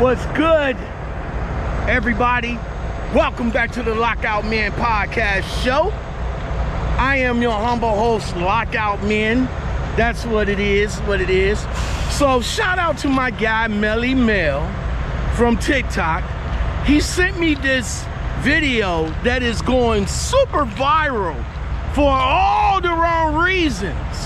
What's good, everybody? Welcome back to the Lockout Men podcast show. I am your humble host, Lockout Men. That's what it is, what it is. So, shout out to my guy, Melly Mel from TikTok. He sent me this video that is going super viral for all the wrong reasons.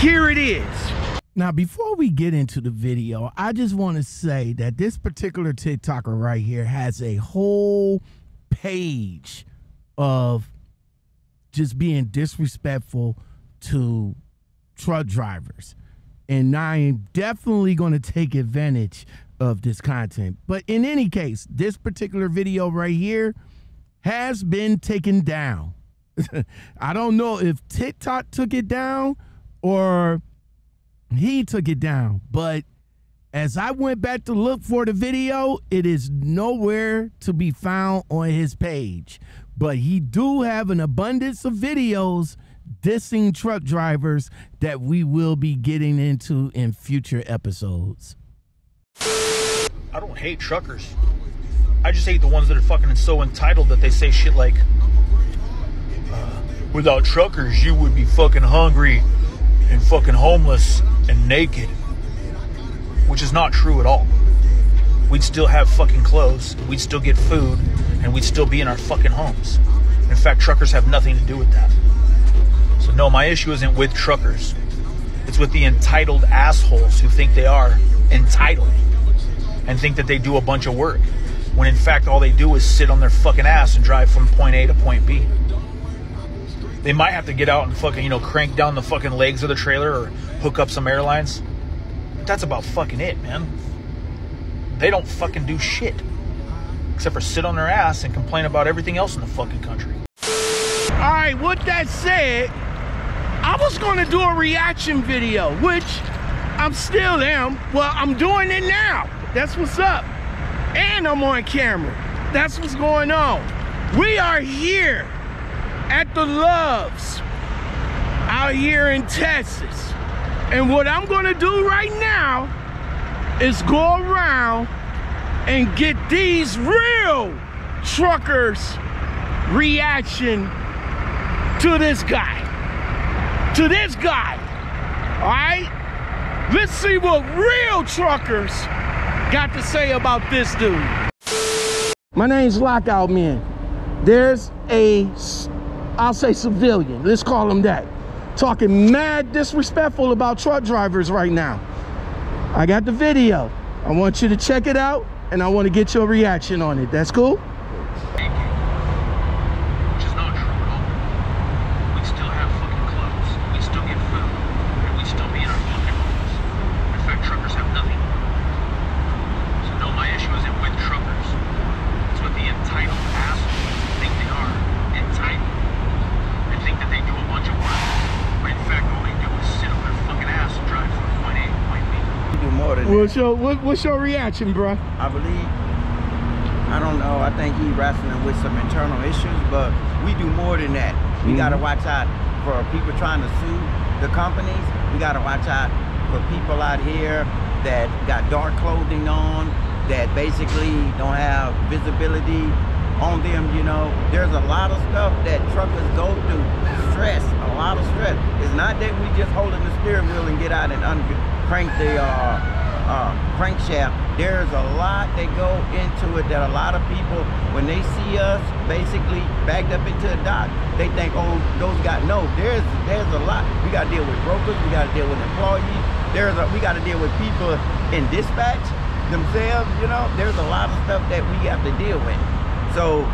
Here it is. Now, before we get into the video, I just want to say that this particular TikToker right here has a whole page of just being disrespectful to truck drivers. And I am definitely going to take advantage of this content. But in any case, this particular video right here has been taken down. I don't know if TikTok took it down or he took it down. But as I went back to look for the video, it is nowhere to be found on his page. But he do have an abundance of videos dissing truck drivers that we will be getting into in future episodes. I don't hate truckers. I just hate the ones that are fucking so entitled that they say shit like, uh, without truckers, you would be fucking hungry and fucking homeless and naked. Which is not true at all. We'd still have fucking clothes, we'd still get food, and we'd still be in our fucking homes. In fact, truckers have nothing to do with that. So, no, my issue isn't with truckers. It's with the entitled assholes who think they are entitled and think that they do a bunch of work when in fact all they do is sit on their fucking ass and drive from point A to point B. They might have to get out and fucking, you know, crank down the fucking legs of the trailer or hook up some airlines. But that's about fucking it, man. They don't fucking do shit. Except for sit on their ass and complain about everything else in the fucking country. Alright, with that said, I was gonna do a reaction video, which I'm still am. Well, I'm doing it now. That's what's up. And I'm on camera. That's what's going on. We are here at the Loves out here in Texas. And what I'm gonna do right now is go around and get these real truckers reaction to this guy. To this guy. All right? Let's see what real truckers got to say about this dude. My name's Lockout Man. There's a, I'll say civilian, let's call him that, talking mad disrespectful about truck drivers right now. I got the video. I want you to check it out and I want to get your reaction on it. That's cool? Thank you. Which is not true at all. We'd still have fucking clothes, we'd still get food, and we'd still be in our fucking homes. In fact, truckers have nothing. So no, my issue isn't with truckers. It's with the entitled assholes who think they are entitled. And think that they do a bunch of work. When in fact all they do is sit on their fucking ass and drive from point A to point B. We do more than What's your, what, what's your reaction, bro? I believe. I don't know. I think he's wrestling with some internal issues, but we do more than that. We Mhm. gotta watch out for people trying to sue the companies. We gotta watch out for people out here that got dark clothing on, that basically don't have visibility on them. You know, there's a lot of stuff that truckers go through. Stress, a lot of stress. It's not that we just holding the steering wheel and get out and crank the uh, uh, crankshaft. There's a lot that go into it that a lot of people, when they see us basically backed up into a dock, they think, oh, those got No, there's there's a lot. We got to deal with brokers. We got to deal with employees. There's a, we got to deal with people in dispatch themselves. You know, there's a lot of stuff that we have to deal with. So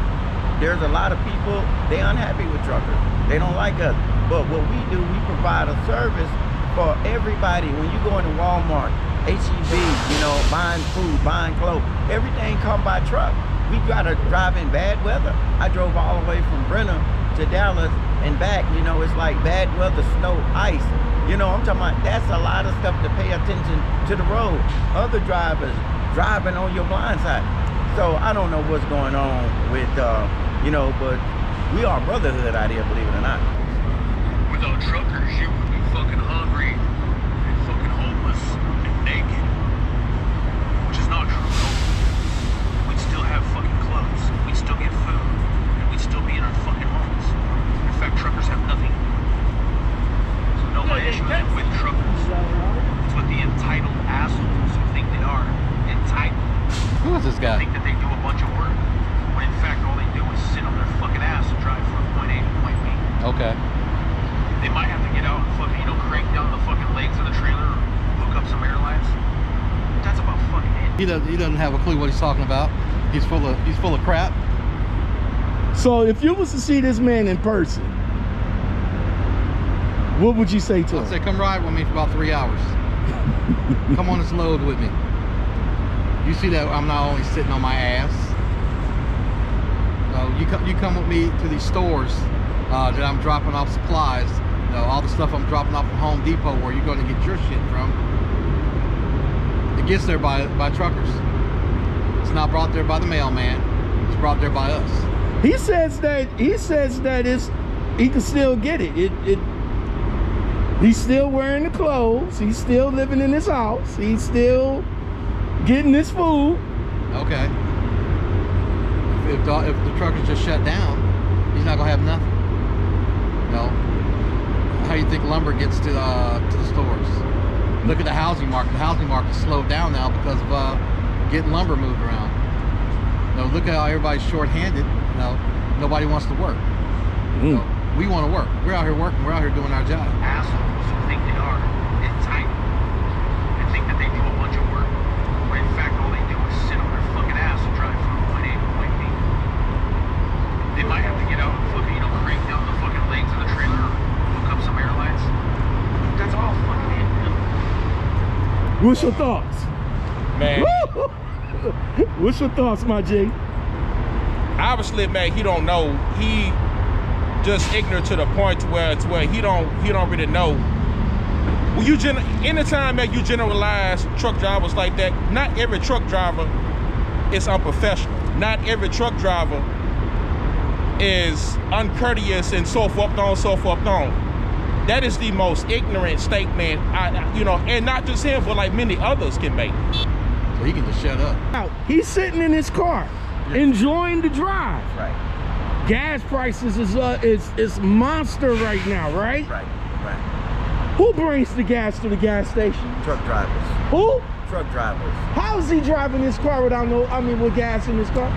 there's a lot of people they unhappy with truckers. They don't like us. But what we do, we provide a service for everybody. When you go into Walmart, HEB, you know, buying food, buying clothes, everything come by truck. We gotta drive in bad weather. I drove all the way from Brenner to Dallas and back. You know, it's like bad weather, snow, ice. You know, I'm talking about that's a lot of stuff to pay attention to the road. Other drivers driving on your blind side. So I don't know what's going on with, uh, you know, but we are brotherhood out here, believe it or not. Without truckers, you still be in our fucking. In fact, truckers have nothing. So no, my issue isn't with truckers. It's with the entitled assholes who think they are entitled. Who is this guy? Think that they do a bunch of work, when in fact all they do is sit on their fucking ass and drive from point A to point B. Okay. They might have to get out and fucking, you know, crank down the fucking legs of the trailer or hook up some airlines. That's about fucking it. He doesn't, he doesn't have a clue what he's talking about. He's full of, he's full of crap. So if you was to see this man in person, what would you say to I'd him? say come ride with me for about three hours. come on this load with me. You see that I'm not only sitting on my ass. No, you come. You come with me to these stores uh, that I'm dropping off supplies. You know, all the stuff I'm dropping off from Home Depot, where you're going to get your shit from. It gets there by by truckers. It's not brought there by the mailman. It's brought there by us. He says that he says that it's he can still get it. It it he's still wearing the clothes. He's still living in his house. He's still getting his food. Okay. If, the, if the truck is just shut down, he's not gonna have nothing. No. How do you think lumber gets to uh, to the stores? Look at the housing market. The housing market's slowed down now because of uh, getting lumber moved around. No, look at how everybody's short-handed. No, nobody wants to work. Mm. No, we want to work. We're out here working. We're out here doing our job. Assholes who think they are entitled and think that they do a bunch of work, when in fact all they do is sit on their fucking ass and drive from point A to point B. They might have to get out and fucking, you know, crank down the fucking legs of the trailer or hook up some airlines. That's all fucking it. What's your thoughts? Man, What's your thoughts, my G? Obviously, man, he don't know. He just ignorant to the point where it's where he don't he don't really know. When you gen anytime that you generalize truck drivers like that, not every truck driver is unprofessional. Not every truck driver is uncourteous and so forth on, so forth on. That is the most ignorant statement, I, I- you know, and not just him, but like many others can make. So he can just shut up. Out. He's sitting in his car, enjoying the drive. Right, Gas prices is uh is is monster right now, right? right, right. Who brings the gas to the gas station? Truck drivers. Who? Truck drivers. How is he driving his car without no? I mean, with gas in his car?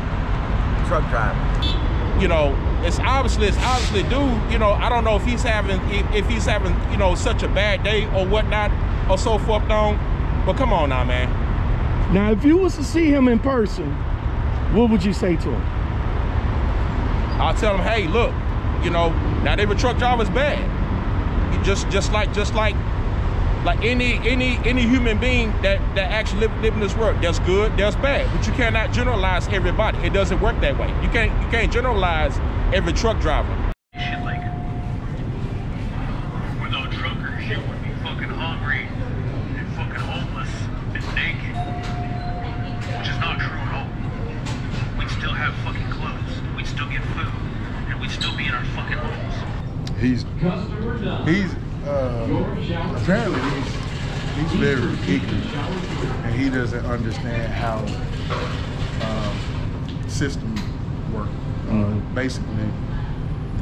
Truck drivers. you know, it's obviously it's obviously dude, you know, I don't know if he's having if, if he's having, you know, such a bad day or whatnot or so forth on. But come on now, man. Now, if you was to see him in person, what would you say to him? I'll tell him, hey, look, you know, not every truck driver is bad. You just just like just like like any any any human being that that actually live, live in this world, there's good, there's bad. But you cannot generalize everybody. It doesn't work that way. You can't you can't generalize every truck driver. Shit like, without truckers, you would be fucking hungry and fucking homeless and naked. Which is not true at all. We'd still have fucking clothes, we'd still get food, and we'd still be in our fucking homes. He's he's uh, apparently he's he's very ignorant, and he doesn't understand how um, systems work. Uh, basically,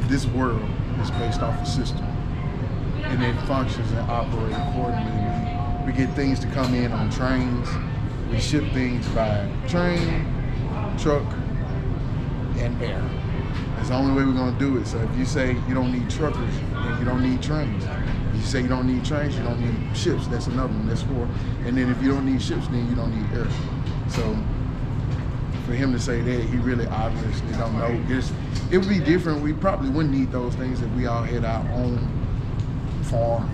this world is based off a system, and it functions and operates accordingly. We, get things to come in on trains. We ship things by train, truck, and air. That's the only way we're gonna do it. So if you say you don't need truckers, then you don't need trains. If you say you don't need trains, you don't need ships. That's another one. That's four. And then if you don't need ships, then you don't need air. So him to say that, he really obviously don't know. Just, it would be different. We probably wouldn't need those things if we all had our own farm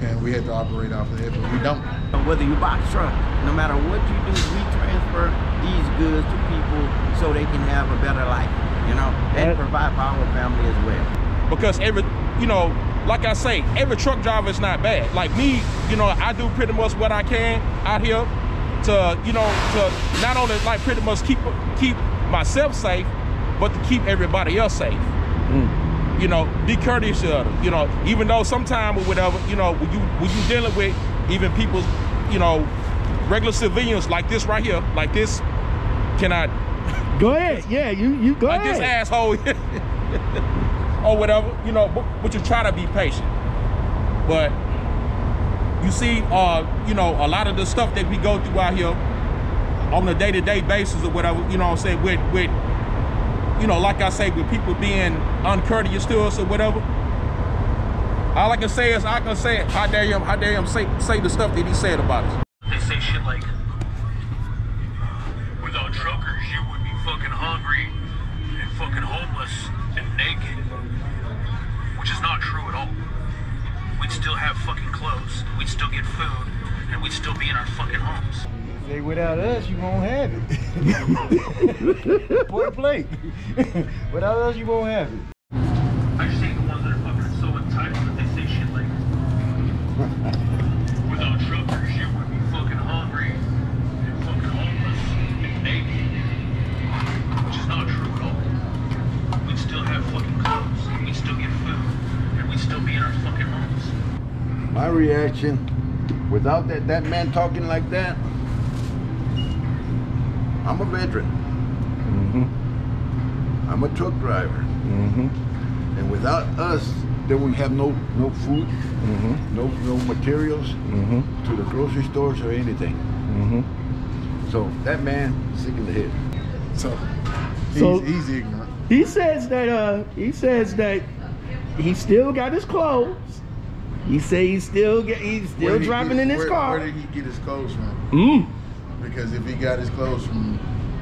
and we had to operate off of that, but we don't. Whether you box truck, no matter what you do, we transfer these goods to people so they can have a better life, you know, and provide for our family as well. because every you know like i say every truck driver is not bad like me you know i do pretty much what i can out here to you know to not only like pretty much keep keep myself safe but to keep everybody else safe mm. you know be courteous to others you know even though sometimes or whatever you know when you when you dealing with even people you know regular civilians like this right here like this cannot Go ahead. Yeah, you you go like this asshole or whatever, you know, but, but you try to be patient. But you see, uh, you know, a lot of the stuff that we go through out here, on a day-to-day basis or whatever, you know what I'm saying, with with you know, like I say, with people being uncourteous to us or whatever. All I can say is I can say it. how dare him, how dare him say say the stuff that he said about us. They say shit like, without truckers, you would be fucking hungry and fucking homeless and naked. Which is not true at all. We'd still have fucking clothes, we'd still get food, and we'd still be in our fucking homes. Say without us, you won't have it. Point blank. without us, you won't have it. I just hate the ones that are fucking so entitled that they say shit like, without truckers, you would be fucking hungry and fucking homeless and naked. Which is not true at all. We'd still have fucking clothes, we'd still get food, and we'd still be in our fucking homes. My reaction, without that, that man talking like that, I'm a veteran. Mm-hmm. I'm a truck driver. Mm-hmm. And without us, there would have no no food, mm-hmm. no no materials to the grocery stores or anything. So that man sick in the head. So he's, So- he's ignorant. He says that uh he says that he still got his clothes. He say he still get he's still he driving get- in his where, car. Where did he get his clothes from? Mm. Because if he got his clothes from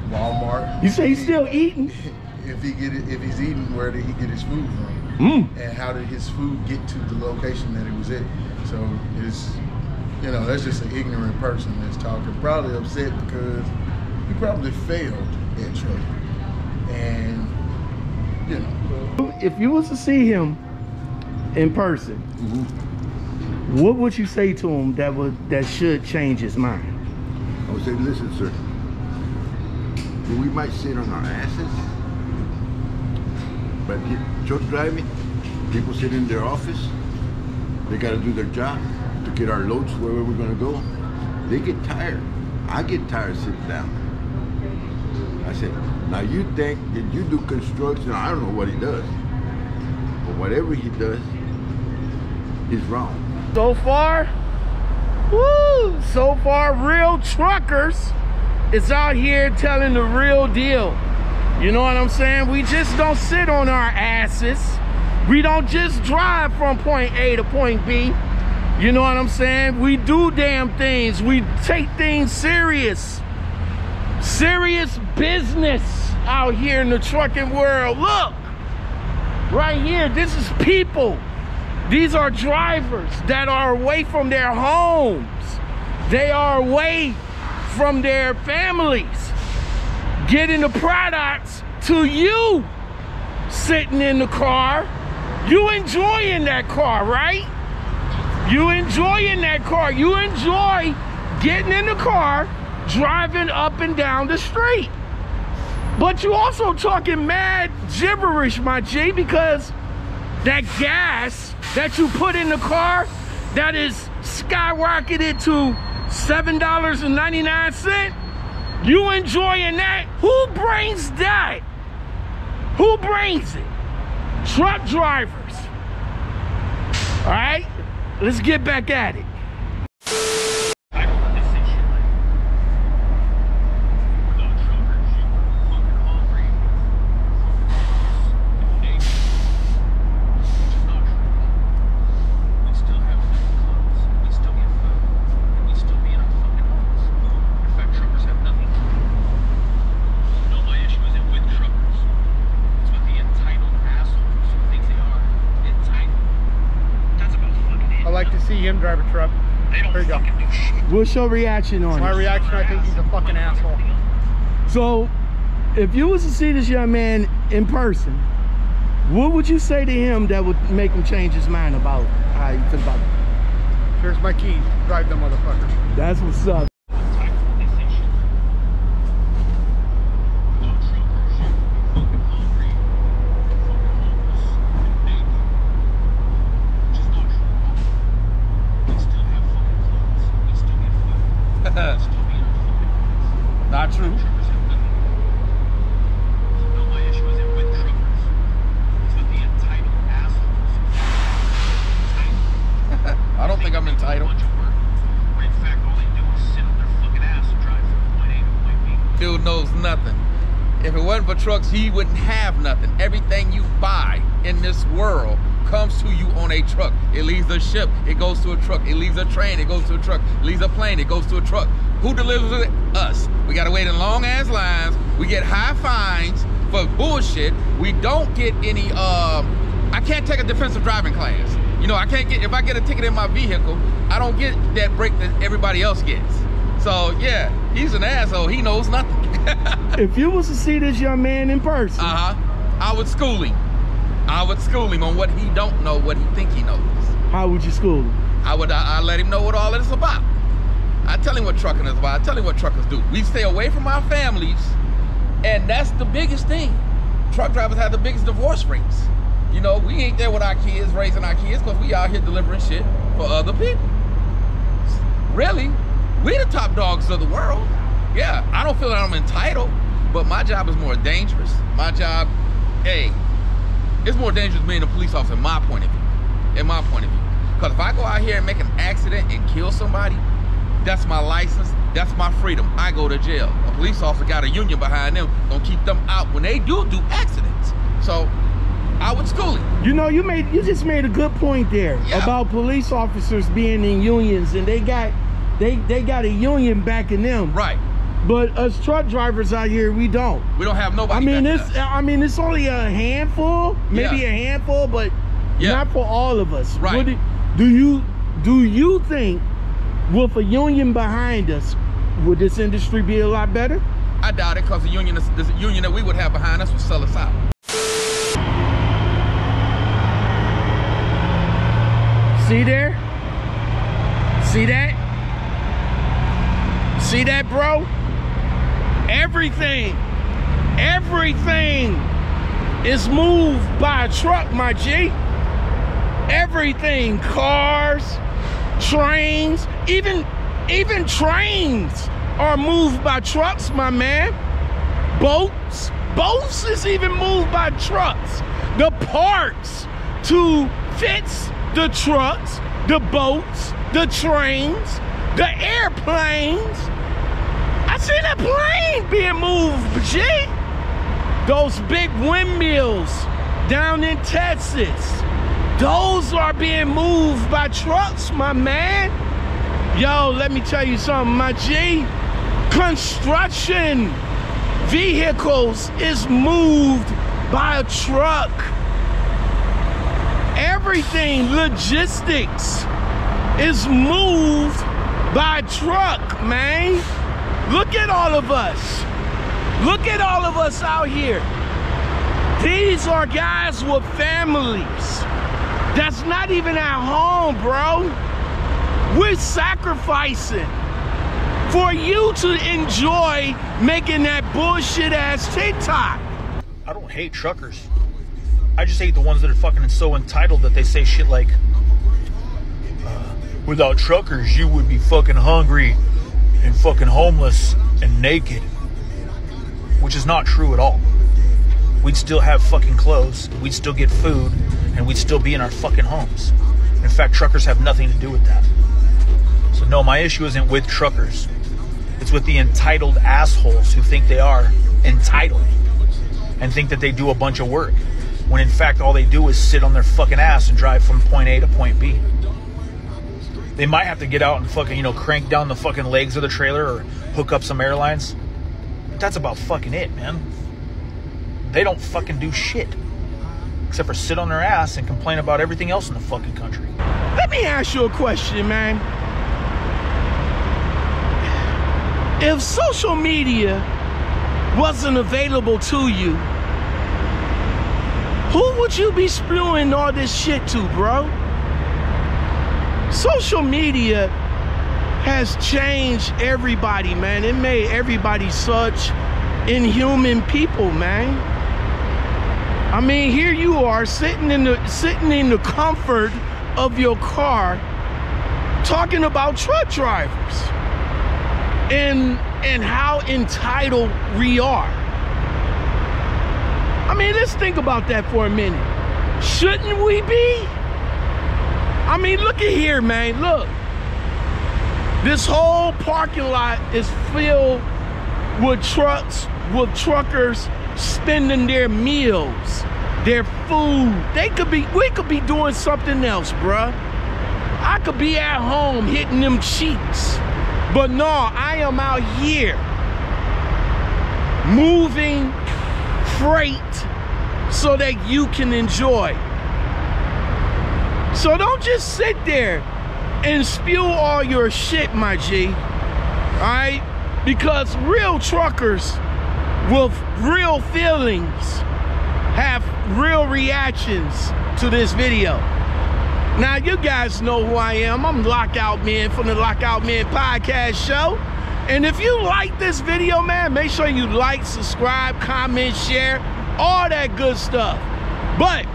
Walmart, You say he's still eating? If he get it, if he's eating, where did he get his food from? Mm. And how did his food get to the location that it was at? So it's, you know, that's just an ignorant person that's talking. Probably upset because he probably failed at trucking, and you know. If you was to see him in person, what would you say to him that would that should change his mind? I would say, listen, sir. We might sit on our asses, but truck driving, people sit in their office. They got to do their job to get our loads wherever we're gonna go. They get tired. I get tired sitting down. I said, now you think that you do construction? I don't know what he does, but whatever he does, is wrong. So far, woo, so far, real truckers is out here telling the real deal. You know what I'm saying? We just don't sit on our asses. We don't just drive from point A to point B. You know what I'm saying? We do damn things. We take things serious. Serious business out here in the trucking world. Look, right here, this is people. These are drivers that are away from their homes. They are away from their families, getting the products to you sitting in the car. You enjoying that car, right? You enjoying that car. You enjoy getting in the car, driving up and down the street. But you also talking mad gibberish, my G, because that gas that you put in the car that is skyrocketed to $7.99, you enjoying that? Who brings that? Who brings it? Truck drivers. All right, let's get back at it. I don't let this say shit like, without truckers, you would be fucking hungry, fucking homeless, and naked. Which is not true at all. We'd still have fucking clothes, we'd still get food, and we'd still be in our fucking homes. In fact, truckers have nothing to do. No, my issue isn't with truckers. It's with the entitled assholes who think they are entitled. That's about fucking it. I like to see him drive truck. They Here you go. fucking do shit. What's your reaction on My it? reaction, I think he's a fucking asshole. So, if you was to see this young man in person, what would you say to him that would make him change his mind about how you feel about it? Here's my keys. Drive them motherfucker. That's what's up. True. I don't think I'm entitled. B. knows nothing. If it wasn't for trucks, he wouldn't have nothing. Everything you buy in this world comes to you on a truck. It leaves a ship, it goes to a truck. It leaves a train, it goes to a truck. It leaves a plane, it goes to a truck. Who delivers it? Us. We gotta wait in long ass lines. We get high fines for bullshit. We don't get any. Uh, I can't take a defensive driving class. You know, I can't get if I get a ticket in my vehicle, I don't get that break that everybody else gets. So yeah, he's an asshole. He knows nothing. if you was to see this young man in person, uh huh, I would school him. I would school him on what he don't know, what he think he knows. How would you school him? I would. I, I let him know what all of this about. I tell him what trucking is about. I tell him what truckers do. We stay away from our families, and that's the biggest thing. Truck drivers have the biggest divorce rates. You know, we ain't there with our kids, raising our kids, because we out here delivering shit for other people. Really, we the top dogs of the world. Yeah, I don't feel that I'm entitled, but my job is more dangerous. My job, hey, it's more dangerous being a police officer in my point of view. In my point of view. Because if I go out here and make an accident and kill somebody, that's my license, that's my freedom. I go to jail. A police officer got a union behind them, gonna keep them out when they do do accidents. So I would school it. You know, you made you just made a good point there Yeah. about police officers being in unions and they got they they got a union backing them. Right. But us truck drivers out here, we don't. We don't have nobody. I mean, it's us. I mean, it's only a handful, maybe Yeah. a handful, but Yeah. not for all of us. Right. Do, do you do you think with a union behind us, would this industry be a lot better? I doubt it because the union, the union that we would have behind us would sell us out. See there? See that? See that, bro? Everything, everything is moved by a truck, my G. Everything, cars, trains, even even trains are moved by trucks, my man. Boats, boats is even moved by trucks. The parts to fix the trucks, the boats, the trains, the airplanes. I seen a plane being moved, G. Those big windmills down in Texas. Those are being moved by trucks, my man. Yo, let me tell you something, my G. Construction vehicles is moved by a truck. Everything, logistics, is moved by truck, man. Look at all of us. Look at all of us out here. These are guys with families. That's not even at home, bro. We're sacrificing for you to enjoy making that bullshit ass TikTok. I don't hate truckers. I just hate the ones that are fucking so entitled that they say shit like, uh, without truckers, you would be fucking hungry and fucking homeless and naked. Which is not true at all. We'd still have fucking clothes, we'd still get food, and we'd still be in our fucking homes. In fact, truckers have nothing to do with that. So, no, my issue isn't with truckers. It's with the entitled assholes who think they are entitled and think that they do a bunch of work when in fact all they do is sit on their fucking ass and drive from point A to point B. They might have to get out and fucking, you know, crank down the fucking legs of the trailer or hook up some airlines. But that's about fucking it, man. They don't fucking do shit. Except for sit on their ass and complain about everything else in the fucking country. Let me ask you a question, man. If social media wasn't available to you, who would you be spewing all this shit to, bro? Social media has changed everybody, man. It made everybody such inhuman people, man. I mean, here you are sitting in the sitting in the comfort of your car talking about truck drivers and and how entitled we are. I mean, let's think about that for a minute. Shouldn't we be? I mean, look at here, man. Look. This whole parking lot is filled with trucks, with truckers spending their meals, their food. They could be, we could be doing something else, bruh. I could be at home hitting them cheeks. But no, I am out here moving freight so that you can enjoy. So don't just sit there and spew all your shit, my G. All right? Because real truckers with real feelings have real reactions to this video. Now, you guys know who I am. I'm Lockout Man from the Lockout Man Podcast Show. And if you like this video, man, make sure you like, subscribe, comment, share, all that good stuff. But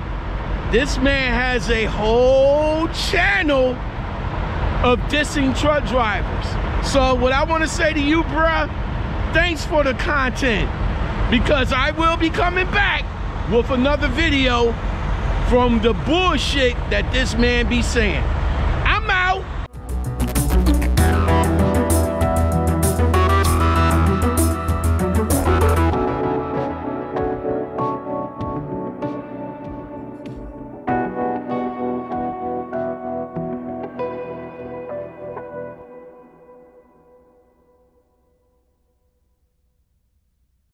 this man has a whole channel of dissing truck drivers. So what I want to say to you, bruh, thanks for the content because I will be coming back with another video from the bullshit that this man be saying.